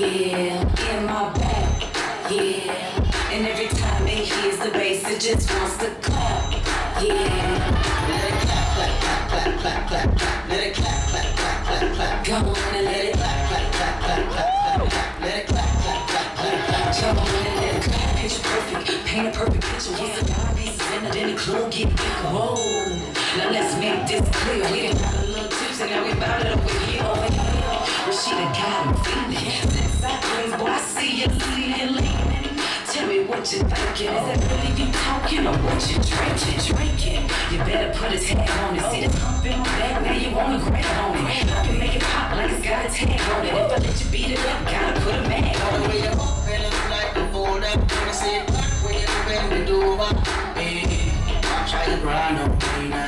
yeah, in my back, yeah. And every time it hears the bass, it just wants to clap, yeah. Let it clap, clap, clap, clap, clap, clap, clap. Let it clap, clap, clap, clap, clap. Come on and let it clap, clap, clap, clap, clap, clap. Let it clap, clap, clap, clap, clap. Come on and let it clap. Picture perfect, paint a perfect picture. Once the dime pieces in then the club get bigger. Whoa, now let's make this clear. We done Rashida got him feeling. Sideways, boy, I see you leaning, leaning. Tell me what you thinking. Is that really you talking or what you drinking? Drinking. You better put a tag on it. See the pump in my back, now you wanna grab on it. I can make it pop like it's got a tag on it. If I let you beat it up, gotta put a mag on it. Way up, feeling like a fold up. Wanna see it back when you bend it over. Hey, watch how you grind on me now.